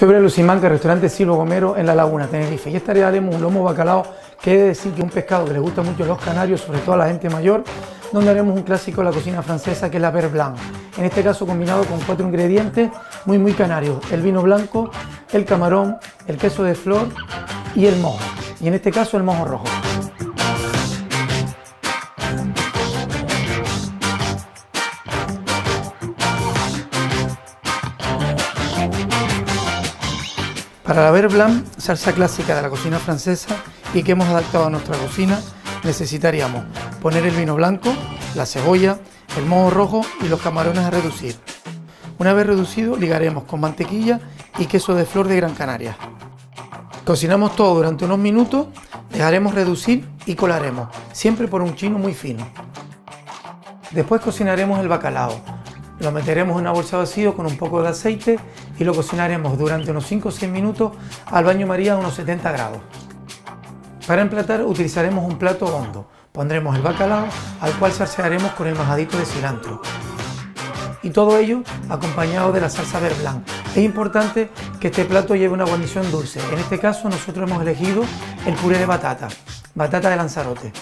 Soy Brelo Simanca, restaurante Silvo Gomero en La Laguna, Tenerife. Y esta tarde haremos un lomo bacalao, que es decir que un pescado que le gusta mucho a los canarios, sobre todo a la gente mayor, donde haremos un clásico de la cocina francesa que es la Beurre Blanc. En este caso combinado con cuatro ingredientes muy muy canarios. El vino blanco, el camarón, el queso de flor y el mojo. Y en este caso el mojo rojo. Para la Blanc, salsa clásica de la cocina francesa y que hemos adaptado a nuestra cocina, necesitaríamos poner el vino blanco, la cebolla, el mojo rojo y los camarones a reducir. Una vez reducido, ligaremos con mantequilla y queso de flor de Gran Canaria. Cocinamos todo durante unos minutos, dejaremos reducir y colaremos, siempre por un chino muy fino. Después cocinaremos el bacalao, lo meteremos en una bolsa vacío con un poco de aceite y lo cocinaremos durante unos 5 o 6 minutos al baño maría a unos 70 grados. Para emplatar utilizaremos un plato hondo. Pondremos el bacalao al cual salsearemos con el majadito de cilantro. Y todo ello acompañado de la salsa verde. Es importante que este plato lleve una guarnición dulce. En este caso nosotros hemos elegido el puré de batata, batata de Lanzarote.